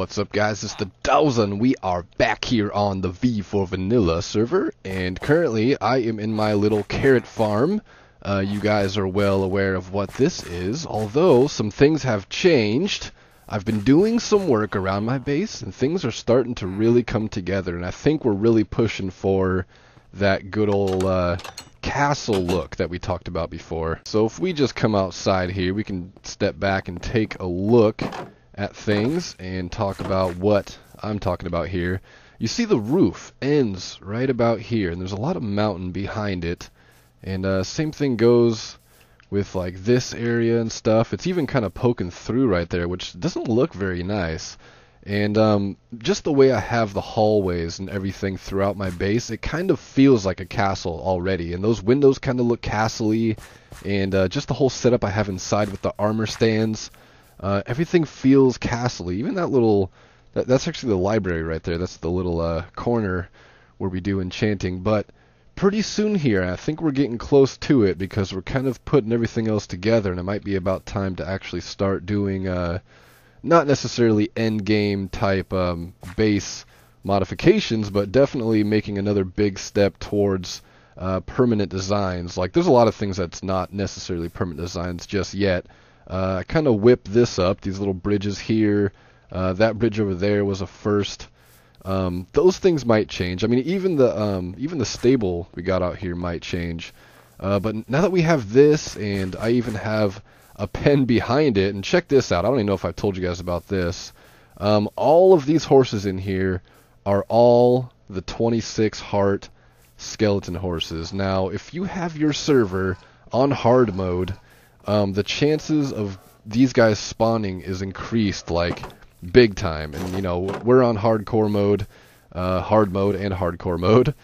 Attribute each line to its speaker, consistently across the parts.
Speaker 1: What's up guys, it's the Doza. We are back here on the V for Vanilla server, and currently I am in my little carrot farm. Uh, you guys are well aware of what this is, although some things have changed. I've been doing some work around my base, and things are starting to really come together, and I think we're really pushing for that good old uh, castle look that we talked about before. So if we just come outside here, we can step back and take a look at things and talk about what I'm talking about here. You see the roof ends right about here, and there's a lot of mountain behind it. And uh, same thing goes with like this area and stuff. It's even kind of poking through right there, which doesn't look very nice. And um, just the way I have the hallways and everything throughout my base, it kind of feels like a castle already. And those windows kind of look castle-y. And uh, just the whole setup I have inside with the armor stands uh, everything feels castle Even that little, that, that's actually the library right there. That's the little uh, corner where we do enchanting. But pretty soon here, I think we're getting close to it because we're kind of putting everything else together, and it might be about time to actually start doing, uh, not necessarily end game type um, base modifications, but definitely making another big step towards. Uh, permanent designs. Like, there's a lot of things that's not necessarily permanent designs just yet, I kind of whipped this up, these little bridges here. Uh, that bridge over there was a first. Um, those things might change. I mean, even the um, even the stable we got out here might change. Uh, but now that we have this, and I even have a pen behind it, and check this out. I don't even know if I've told you guys about this. Um, all of these horses in here are all the 26 heart skeleton horses. Now, if you have your server on hard mode, um, the chances of these guys spawning is increased like big time. And you know we're on hardcore mode, uh, hard mode, and hardcore mode.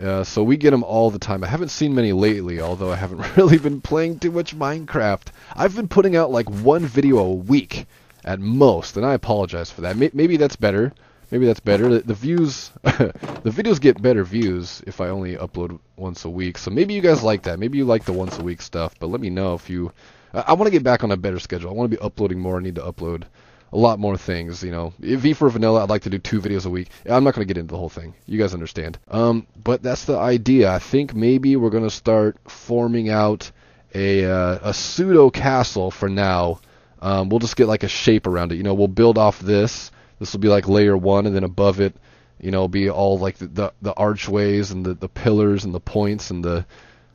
Speaker 1: Uh, so we get them all the time. I haven't seen many lately, although I haven't really been playing too much Minecraft. I've been putting out like one video a week at most, and I apologize for that. Maybe that's better. Maybe that's better. The, the views, the videos get better views if I only upload once a week. So maybe you guys like that. Maybe you like the once a week stuff. But let me know if you. I, I want to get back on a better schedule. I want to be uploading more. I need to upload a lot more things. You know, V for Vanilla, I'd like to do two videos a week. I'm not going to get into the whole thing. You guys understand. Um, but that's the idea. I think maybe we're going to start forming out a uh, a pseudo castle for now. Um, we'll just get like a shape around it. You know, we'll build off this this will be like layer one, and then above it, you know, be all like the the, the archways and the, the pillars and the points and the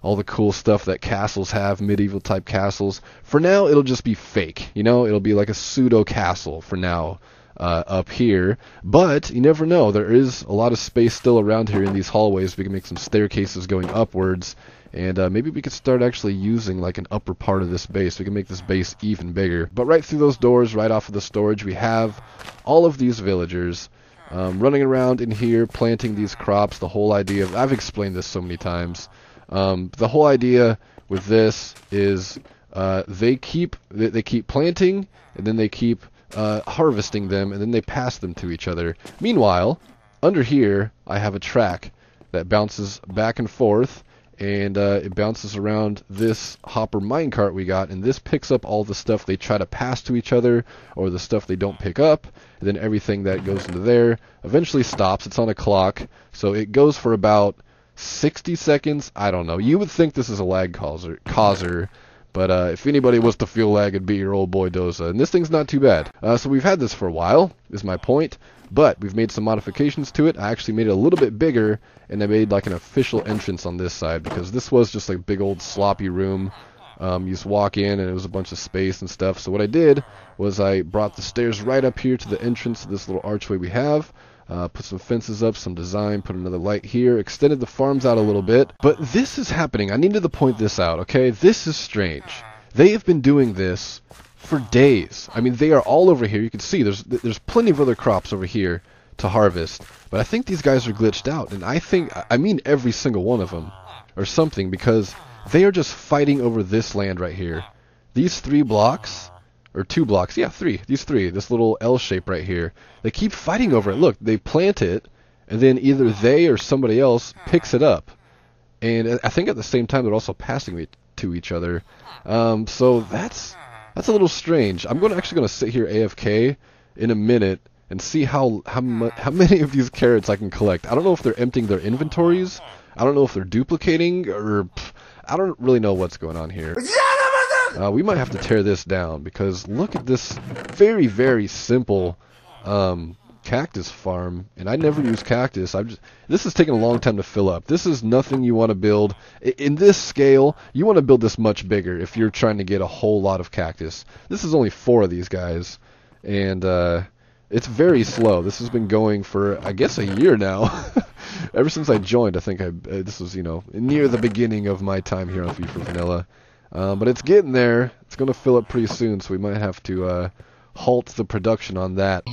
Speaker 1: all the cool stuff that castles have, medieval type castles. For now, it'll just be fake. You know, it'll be like a pseudo castle for now uh, up here. But you never know. There is a lot of space still around here in these hallways. We can make some staircases going upwards and uh, maybe we could start actually using like an upper part of this base. We can make this base even bigger. But right through those doors, right off of the storage, we have all of these villagers um, running around in here, planting these crops. The whole idea of, I've explained this so many times. Um, the whole idea with this is uh, they keep they, keep planting and then they keep uh, harvesting them and then they pass them to each other. Meanwhile, under here I have a track that bounces back and forth and uh, it bounces around this hopper minecart we got, and this picks up all the stuff they try to pass to each other, or the stuff they don't pick up, and then everything that goes into there eventually stops. It's on a clock, so it goes for about 60 seconds. I don't know. You would think this is a lag causer, causer but uh, if anybody was to feel lag, it'd be your old boy Doza. And this thing's not too bad. Uh, so we've had this for a while, is my point. But we've made some modifications to it. I actually made it a little bit bigger, and I made like an official entrance on this side because this was just like a big old sloppy room. Um, you just walk in and it was a bunch of space and stuff. So what I did was I brought the stairs right up here to the entrance of this little archway we have. Uh, put some fences up, some design, put another light here, extended the farms out a little bit. But this is happening. I needed to point this out, okay? This is strange. They have been doing this for days. I mean, they are all over here. You can see there's there's plenty of other crops over here to harvest. But I think these guys are glitched out, and I think I mean every single one of them or something because they are just fighting over this land right here. These three blocks or two blocks, yeah, three. These three, this little L shape right here. They keep fighting over it. Look, they plant it, and then either they or somebody else picks it up. And I think at the same time they're also passing it to each other. Um, so that's that's a little strange. I'm going to actually going to sit here AFK in a minute and see how how mu- how many of these carrots I can collect. I don't know if they're emptying their inventories. I don't know if they're duplicating or pff, I don't really know what's going on here. Uh, we might have to tear this down because look at this very very simple um, cactus farm, and I never use cactus. I've just this is taking a long time to fill up. This is nothing you want to build in this scale. You want to build this much bigger if you're trying to get a whole lot of cactus. This is only four of these guys, and uh, it's very slow. This has been going for I guess a year now. Ever since I joined, I think I uh, this was you know near the beginning of my time here on V for Vanilla. Uh, but it's getting there. It's going to fill up pretty soon, so we might have to uh, halt the production on that.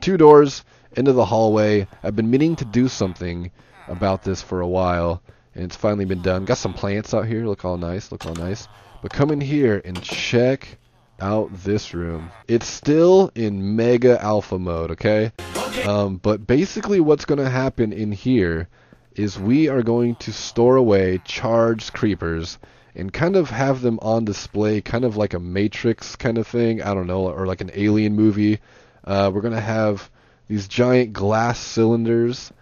Speaker 1: Two doors into the hallway. I've been meaning to do something about this for a while, and it's finally been done. Got some plants out here. Look all nice. Look all nice. But come in here and check out this room. It's still in mega alpha mode, okay? Um, but basically, what's going to happen in here is we are going to store away charged creepers and kind of have them on display, kind of like a Matrix kind of thing. I don't know, or like an alien movie. Uh, we're going to have these giant glass cylinders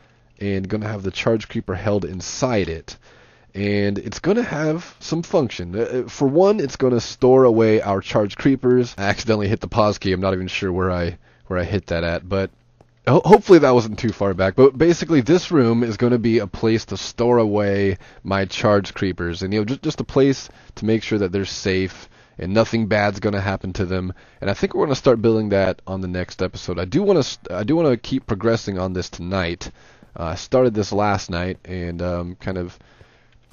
Speaker 1: and going to have the charge creeper held inside it. And it's going to have some function. Uh, for one, it's going to store away our charge creepers. I accidentally hit the pause key. I'm not even sure where I where I hit that at, but hopefully that wasn't too far back, but basically this room is going to be a place to store away my charged creepers, and you know just just a place to make sure that they're safe and nothing bad's going to happen to them. And I think we're going to start building that on the next episode. I do want to I do want to keep progressing on this tonight. Uh, I started this last night and um, kind of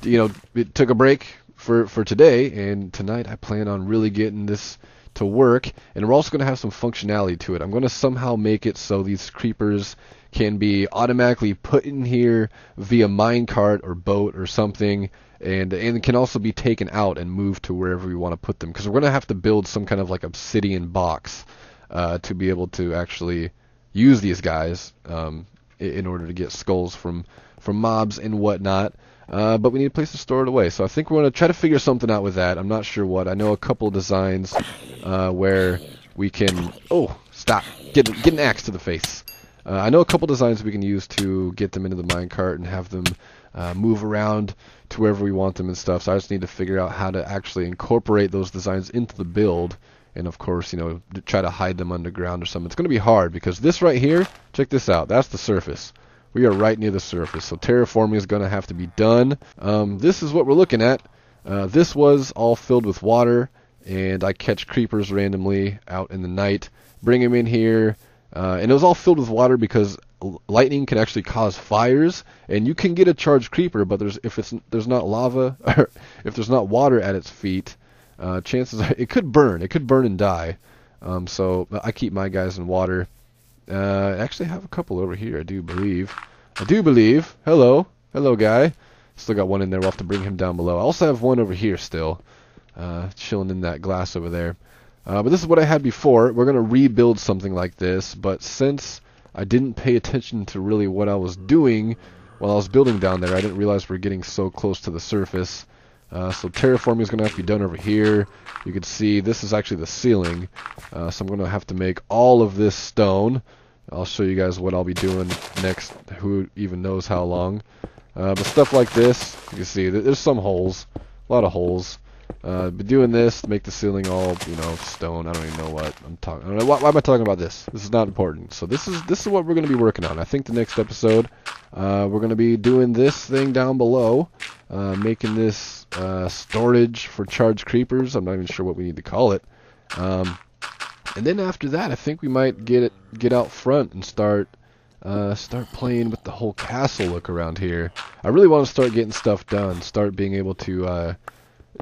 Speaker 1: you know it took a break for for today, and tonight I plan on really getting this to work, and we're also going to have some functionality to it. I'm going to somehow make it so these creepers can be automatically put in here via minecart or boat or something, and and can also be taken out and moved to wherever we want to put them. Because we're going to have to build some kind of like obsidian box uh, to be able to actually use these guys um, in order to get skulls from from mobs and whatnot. Uh, but we need a place to store it away. So I think we're going to try to figure something out with that. I'm not sure what. I know a couple designs uh, where we can. Oh, stop! Get get an axe to the face. Uh, I know a couple designs we can use to get them into the minecart and have them uh, move around to wherever we want them and stuff. So I just need to figure out how to actually incorporate those designs into the build. And of course, you know, try to hide them underground or something. It's going to be hard because this right here, check this out. That's the surface. We are right near the surface, so terraforming is going to have to be done. Um, this is what we're looking at. Uh, this was all filled with water, and I catch creepers randomly out in the night, bring them in here, uh, and it was all filled with water because lightning can actually cause fires, and you can get a charged creeper, but there's if it's there's not lava or if there's not water at its feet, uh, chances are it could burn. It could burn and die. Um, so I keep my guys in water. Uh, I actually have a couple over here, I do believe. I do believe. Hello. Hello, guy. Still got one in there. We'll have to bring him down below. I also have one over here still. Uh, chilling in that glass over there. Uh, but this is what I had before. We're going to rebuild something like this. But since I didn't pay attention to really what I was doing while I was building down there, I didn't realize we're getting so close to the surface. Uh, so terraforming is going to have to be done over here. You can see this is actually the ceiling. Uh, so I'm going to have to make all of this stone. I'll show you guys what I'll be doing next. Who even knows how long? Uh, but stuff like this, you can see there's some holes, a lot of holes. Uh, but doing this to make the ceiling all, you know, stone. I don't even know what I'm talking. Why, why am I talking about this. This is not important. So this is this is what we're going to be working on. I think the next episode, uh, we're going to be doing this thing down below, uh, making this uh, storage for charged creepers. I'm not even sure what we need to call it. Um, and then after that, I think we might get it get out front and start uh, start playing with the whole castle look around here. I really want to start getting stuff done. Start being able to. Uh,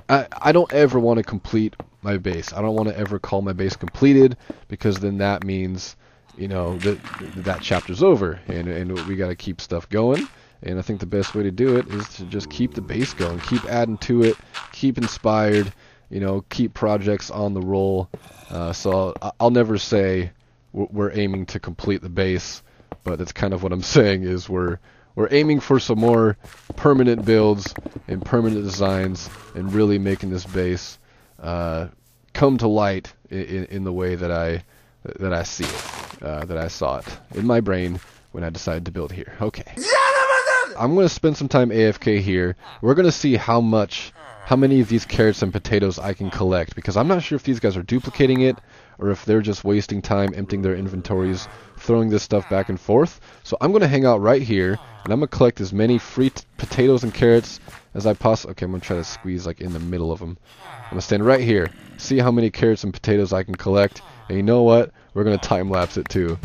Speaker 1: I I don't ever want to complete my base. I don't want to ever call my base completed because then that means you know that that chapter's over and and we got to keep stuff going. And I think the best way to do it is to just keep the base going, keep adding to it, keep inspired, you know, keep projects on the roll. Uh, so I'll, I'll never say we're aiming to complete the base, but that's kind of what I'm saying is we're we're aiming for some more permanent builds and permanent designs and really making this base uh, come to light in, in, the way that I that I see it, uh, that I saw it in my brain when I decided to build here. Okay. I'm going to spend some time AFK here. We're going to see how much, how many of these carrots and potatoes I can collect, because I'm not sure if these guys are duplicating it, or if they're just wasting time emptying their inventories, throwing this stuff back and forth. So I'm going to hang out right here, and I'm going to collect as many free potatoes and carrots as I possibly... Okay, I'm going to try to squeeze like in the middle of them. I'm going to stand right here, see how many carrots and potatoes I can collect, and you know what? We're going to time-lapse it too.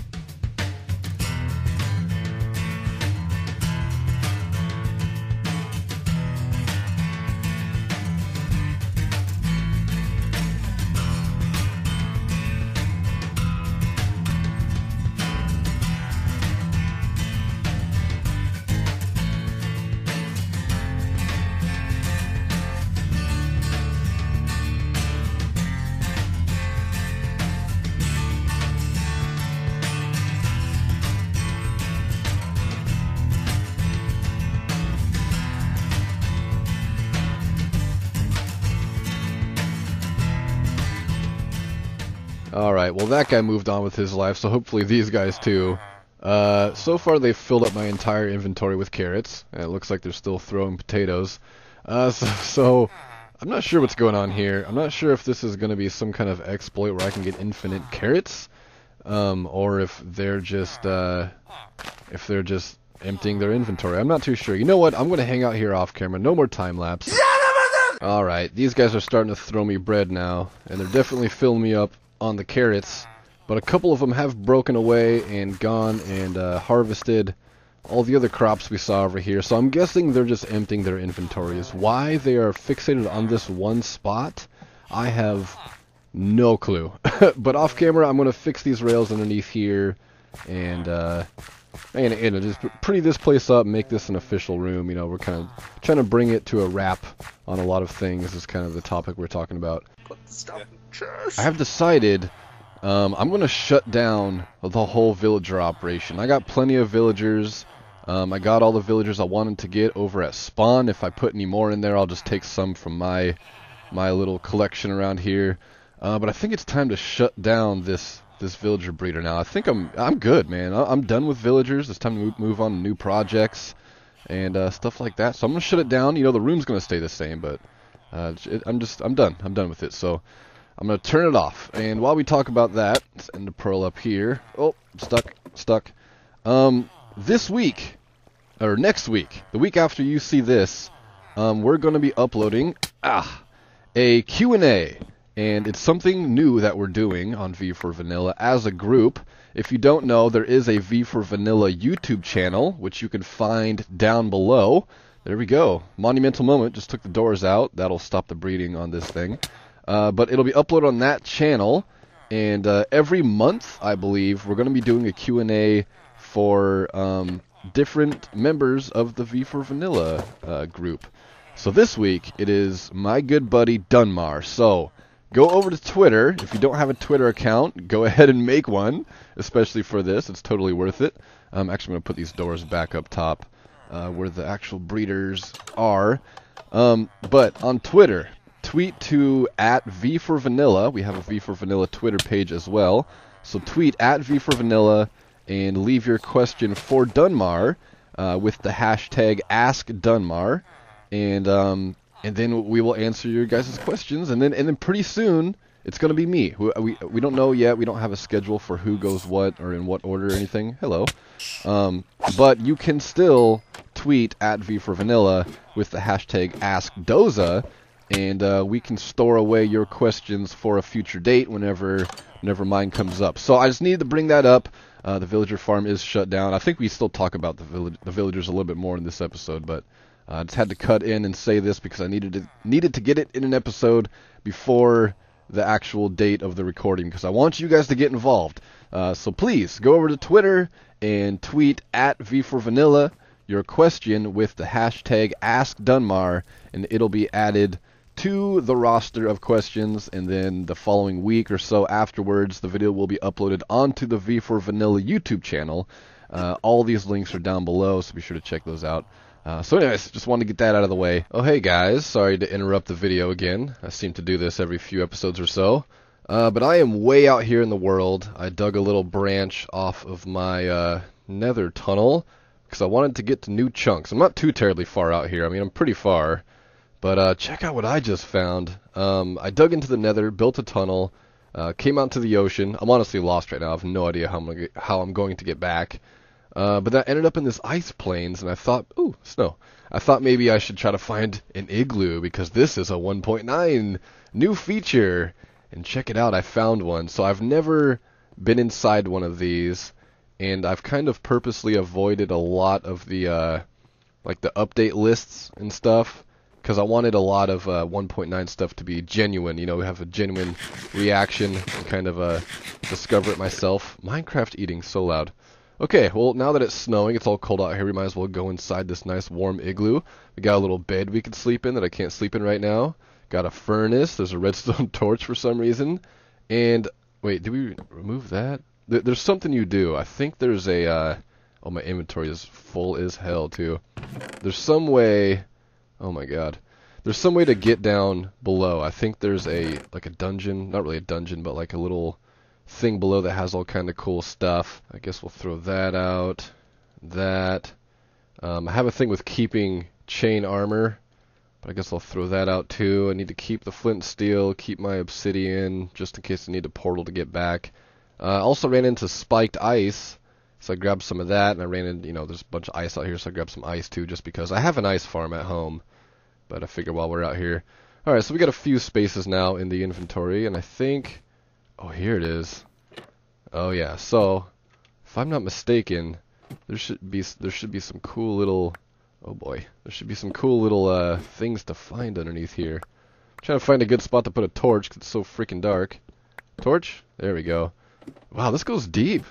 Speaker 1: Alright, well that guy moved on with his life, so hopefully these guys too. Uh, so far they've filled up my entire inventory with carrots, and it looks like they're still throwing potatoes. Uh, so, so, I'm not sure what's going on here. I'm not sure if this is going to be some kind of exploit where I can get infinite carrots, um, or if they're just, uh, if they're just emptying their inventory. I'm not too sure. You know what? I'm going to hang out here off camera. No more time lapse. Alright, these guys are starting to throw me bread now, and they're definitely filling me up on the carrots, but a couple of them have broken away and gone and uh, harvested all the other crops we saw over here. So I'm guessing they're just emptying their inventories. Why they are fixated on this one spot, I have no clue. but off camera, I'm going to fix these rails underneath here and, uh, and, and just pretty this place up, make this an official room. You know, we're kind of trying to bring it to a wrap on a lot of things. Is kind of the topic we're talking about. I have decided um, I'm going to shut down the whole villager operation. I got plenty of villagers. Um, I got all the villagers I wanted to get over at spawn. If I put any more in there, I'll just take some from my my little collection around here. Uh, but I think it's time to shut down this this villager breeder now. I think I'm I'm good, man. I, am done with villagers. It's time to move, move on to new projects and uh, stuff like that. So I'm gonna shut it down. You know, the room's gonna stay the same, but uh, it, I'm just I'm done. I'm done with it. So I'm going to turn it off. And while we talk about that, let's ender pearl up here. Oh, stuck, stuck. Um, this week, or next week, the week after you see this, um, we're going to be uploading ah, a Q&A. And it's something new that we're doing on V for Vanilla as a group. If you don't know, there is a V for Vanilla YouTube channel, which you can find down below. There we go. Monumental moment. Just took the doors out. That'll stop the breeding on this thing. Uh, but it'll be uploaded on that channel. And uh, every month, I believe, we're going to be doing a Q&A for um, different members of the V for Vanilla uh, group. So this week, it is my good buddy DoneMar. So go over to Twitter. If you don't have a Twitter account, go ahead and make one, especially for this. It's totally worth it. I'm actually going to put these doors back up top uh, where the actual breeders are. Um, but on Twitter, tweet to at V for Vanilla. We have a V for Vanilla Twitter page as well. So tweet at V for Vanilla and leave your question for DoneMar uh, with the hashtag Ask DoneMar, and um, and then we will answer your guys' questions. And then and then pretty soon it's going to be me. We, we we don't know yet. We don't have a schedule for who goes what or in what order or anything. Hello, um, but you can still tweet at V for Vanilla with the hashtag Ask Doza and uh, we can store away your questions for a future date whenever whenever mine comes up. So I just needed to bring that up. Uh, the villager farm is shut down. I think we still talk about the, village, the villagers a little bit more in this episode, but uh, I just had to cut in and say this because I needed to needed to get it in an episode before the actual date of the recording because I want you guys to get involved. Uh, so please go over to Twitter and tweet at V for Vanilla your question with the hashtag Ask DoneMar, and it'll be added to the roster of questions, and then the following week or so afterwards, the video will be uploaded onto the V for Vanilla YouTube channel. Uh, all these links are down below, so be sure to check those out. Uh, so anyways, just wanted to get that out of the way. Oh hey guys, sorry to interrupt the video again. I seem to do this every few episodes or so. Uh, but I am way out here in the world. I dug a little branch off of my uh, nether tunnel because I wanted to get to new chunks. I'm not too terribly far out here. I mean, I'm pretty far. But uh, check out what I just found. Um, I dug into the nether, built a tunnel, uh, came out to the ocean. I'm honestly lost right now. I have no idea how I'm, get, how I'm going to get back. Uh, but that ended up in this ice plains, and I thought, ooh, snow. I thought maybe I should try to find an igloo because this is a 1.9 new feature. And check it out, I found one. So I've never been inside one of these, and I've kind of purposely avoided a lot of the uh, like the update lists and stuff because I wanted a lot of uh, 1.9 stuff to be genuine. You know, have a genuine reaction and kind of uh, discover it myself. Minecraft eating so loud. Okay, well now that it's snowing, it's all cold out here. We might as well go inside this nice warm igloo. We got a little bed we can sleep in that I can't sleep in right now. Got a furnace. There's a redstone torch for some reason. And wait, did we remove that? There's something you do. I think there's a. Uh, oh, my inventory is full as hell too. There's some way Oh my god. There's some way to get down below. I think there's a like a dungeon, not really a dungeon, but like a little thing below that has all kind of cool stuff. I guess we'll throw that out. That. Um, I have a thing with keeping chain armor, but I guess I'll throw that out too. I need to keep the flint steel, keep my obsidian, just in case I need a portal to get back. Uh, I also ran into spiked ice, so I grabbed some of that, and I ran into, you know, there's a bunch of ice out here, so I grabbed some ice too, just because I have an ice farm at home. But I figure while we're out here. Alright, so we got a few spaces now in the inventory, and I think... Oh, here it is. Oh yeah, so, if I'm not mistaken, there should be there should be some cool little... Oh boy, there should be some cool little uh, things to find underneath here. I'm trying to find a good spot to put a torch, because it's so freaking dark. Torch? There we go. Wow, this goes deep.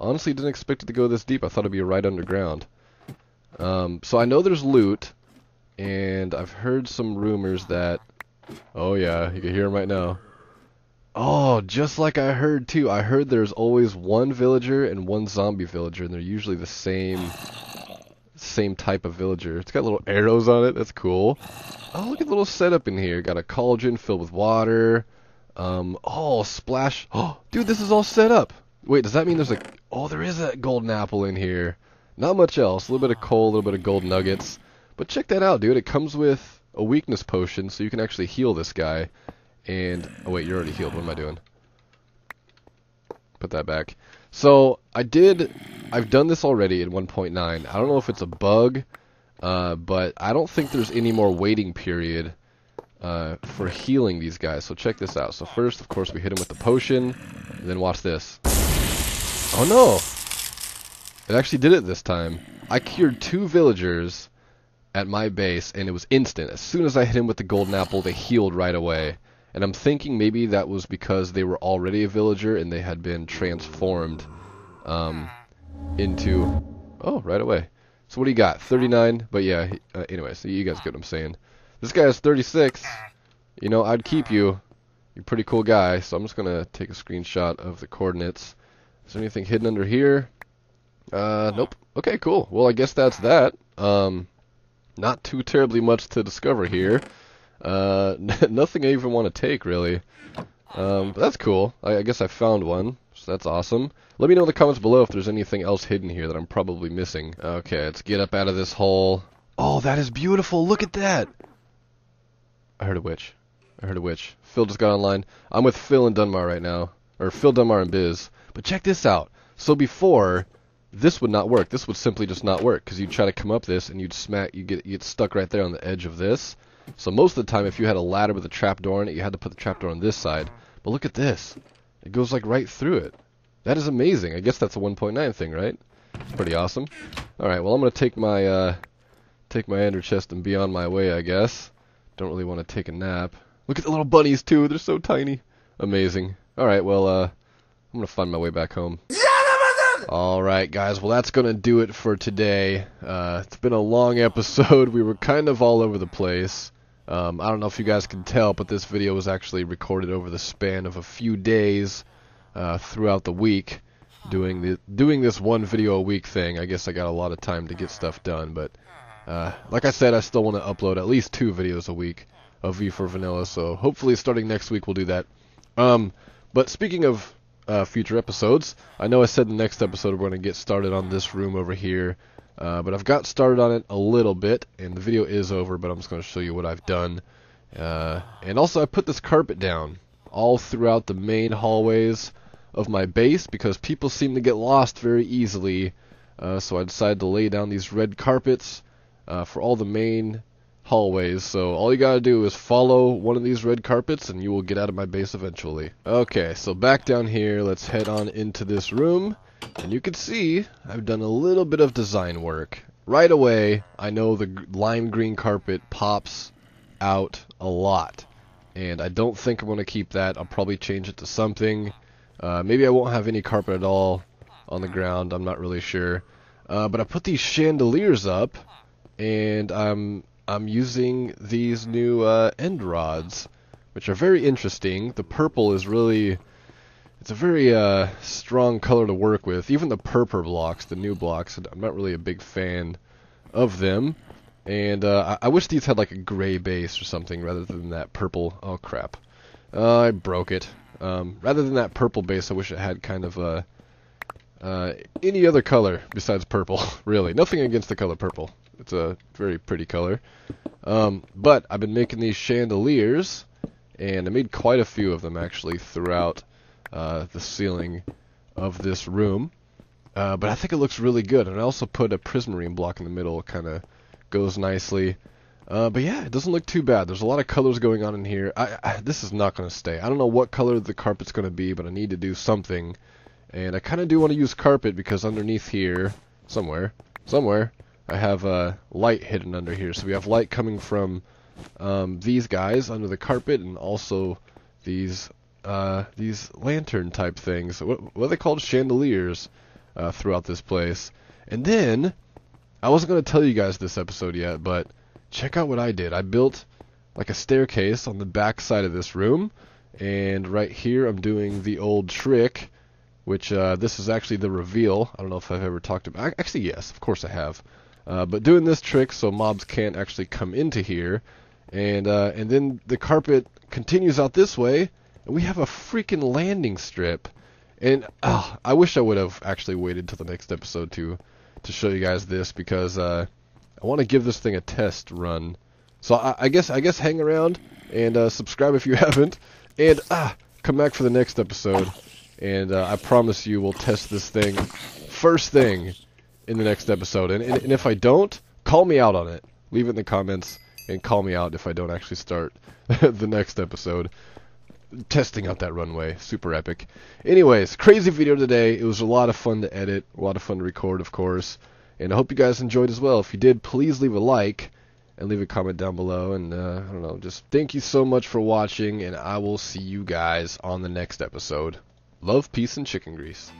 Speaker 1: Honestly, didn't expect it to go this deep. I thought it'd be right underground. Um, so I know there's loot and I've heard some rumors that. Oh yeah, you can hear them right now. Oh, just like I heard too. I heard there's always one villager and one zombie villager, and they're usually the same same type of villager. It's got little arrows on it. That's cool. Oh, look at the little setup in here. Got a cauldron filled with water. Um, oh, splash. Oh, dude, this is all set up. Wait, does that mean there's a... Oh, there is a golden apple in here. Not much else. A little bit of coal, a little bit of gold nuggets. But check that out, dude. It comes with a weakness potion, so you can actually heal this guy. And, oh wait, you're already healed. What am I doing? Put that back. So, I did, I've done this already in 1.9. I don't know if it's a bug, uh, but I don't think there's any more waiting period uh, for healing these guys. So check this out. So first, of course, we hit him with the potion, and then watch this. Oh no! It actually did it this time. I cured two villagers at my base, and it was instant. As soon as I hit him with the golden apple, they healed right away. And I'm thinking maybe that was because they were already a villager and they had been transformed um, into... Oh, right away. So what do you got? 39? But yeah, uh, anyways, you guys get what I'm saying. This guy has 36. You know, I'd keep you. You're a pretty cool guy, so I'm just going to take a screenshot of the coordinates. Is there anything hidden under here? Uh, nope. Okay, cool. Well, I guess that's that. Um, not too terribly much to discover here. Uh, nothing I even want to take, really. Um, that's cool. I, I, guess I found one, so that's awesome. Let me know in the comments below if there's anything else hidden here that I'm probably missing. Okay, let's get up out of this hole. Oh, that is beautiful. Look at that. I heard a witch. I heard a witch. Phil just got online. I'm with Phil and DoneMar right now. Or Phil, DoneMar, and Bizz. But check this out. So before, this would not work. This would simply just not work because you'd try to come up this and you'd smack, you get you get stuck right there on the edge of this. So most of the time, if you had a ladder with a trap door in it, you had to put the trap door on this side. But look at this. It goes like right through it. That is amazing. I guess that's a 1.9 thing, right? It's pretty awesome. All right, well I'm gonna take my uh, take my ender chest and be on my way, I guess. Don't really want to take a nap. Look at the little bunnies too. They're so tiny. Amazing. All right, well uh, I'm gonna find my way back home. Alright, guys, well, that's going to do it for today. Uh, it's been a long episode. We were kind of all over the place. Um, I don't know if you guys can tell, but this video was actually recorded over the span of a few days uh, throughout the week, doing the doing this one video a week thing. I guess I got a lot of time to get stuff done, but uh, like I said, I still want to upload at least two videos a week of V for Vanilla. So hopefully, starting next week, we'll do that Um, but speaking of uh, future episodes, I know I said the next episode we're going to get started on this room over here, uh, but I've got started on it a little bit, and the video is over, but I'm just going to show you what I've done. Uh, and also, I put this carpet down all throughout the main hallways of my base because people seem to get lost very easily. Uh, so I decided to lay down these red carpets uh, for all the main hallways. So all you gotta do is follow one of these red carpets and you will get out of my base eventually. Okay, so back down here, let's head on into this room. And you can see I've done a little bit of design work. Right away, I know the lime green carpet pops out a lot. And I don't think I'm to keep that. I'll probably change it to something. Uh, maybe I won't have any carpet at all on the ground. I'm not really sure. Uh, but I put these chandeliers up, and I'm I'm using these new uh, end rods, which are very interesting. The purple is really it's a very uh, strong color to work with. Even the purple blocks, the new blocks, I'm not really a big fan of them. And uh, I, I wish these had like a gray base or something rather than that purple. Oh crap! Uh, I broke it. Um, rather than that purple base, I wish it had kind of a uh, any other color besides purple. really, nothing against the color purple. It's a very pretty color. Um, but I've been making these chandeliers, and I made quite a few of them actually throughout uh, the ceiling of this room. Uh, but I think it looks really good, and I also put a prismarine block in the middle, kind of goes nicely. Uh, but yeah, it doesn't look too bad. There's a lot of colors going on in here. I, I, this is not going to stay. I don't know what color the carpet's going to be, but I need to do something. And I kind of do want to use carpet because underneath here, somewhere, somewhere, I have uh, light hidden under here. So we have light coming from um, these guys under the carpet and also these uh, these lantern type things. What, what are they called? Chandeliers uh, throughout this place. And then I wasn't going to tell you guys this episode yet, but check out what I did. I built like a staircase on the back side of this room, and right here I'm doing the old trick, which uh, this is actually the reveal. I don't know if I've ever talked about. Actually, yes, of course I have. Uh, but doing this trick so mobs can't actually come into here, and uh, and then the carpet continues out this way, and we have a freaking landing strip. And uh, I wish I would have actually waited till the next episode to to show you guys this because uh, I want to give this thing a test run. So I, I guess I guess hang around and uh, subscribe if you haven't, and ah, come back for the next episode. And I promise you, we'll test this thing first thing in the next episode. And, and, and if I don't, call me out on it. Leave it in the comments and call me out if I don't actually start the next episode testing out that runway. Super epic. Anyways, crazy video today. It was a lot of fun to edit, a lot of fun to record, of course. And I hope you guys enjoyed as well. If you did, please leave a like and leave a comment down below. And uh, I don't know, just thank you so much for watching, and I will see you guys on the next episode. Love, peace, and chicken grease.